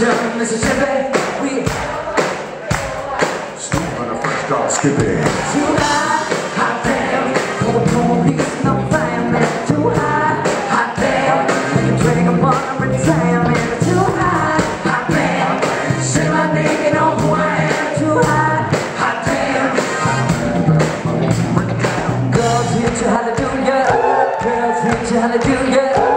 down Mississippi. We sleep on a French dog skipping. Too high, hot damn. Cold, cold, peace, no family. Too high, hot damn. Make a drink upon a. Too high, hot damn. Say my name, and know who I am. Too high, hot damn. Girls, hit you hallelujah. Girls, hit you hallelujah.